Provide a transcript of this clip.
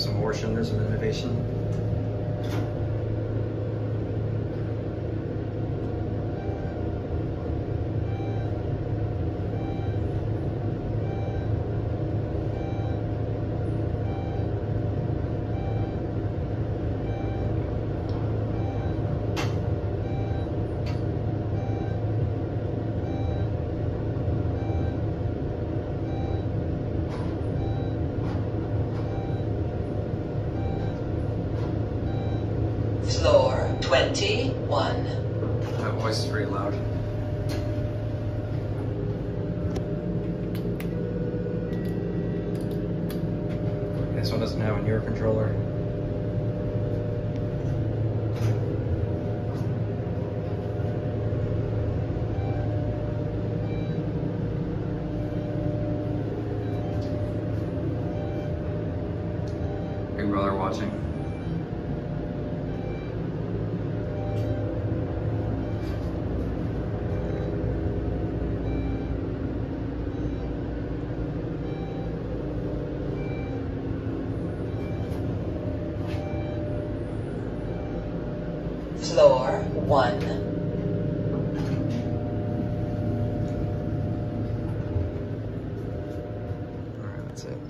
some more shamanism innovation. 21. My voice is very loud. This one doesn't have a newer controller. Big brother watching. floor one. All right, that's it.